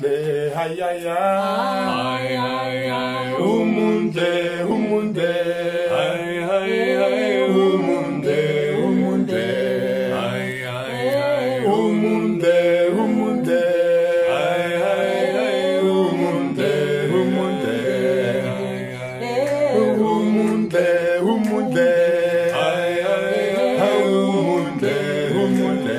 umunde hayaya Ay, ay, ay, umunde umunde ay, ay, ay, umunde umunde ay, ay, ay, umunde umunde ay, ay, ay, umunde umunde ay, umunde umunde ay, ay, ay, umunde umunde umunde